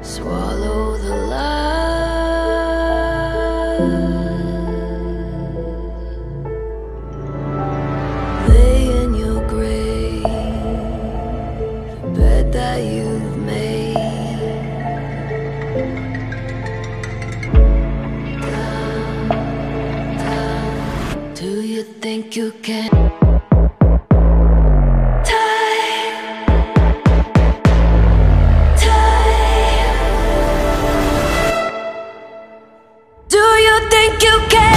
Swallow the light. Lay in your grave, bed that you've made. Do you think you can? you can.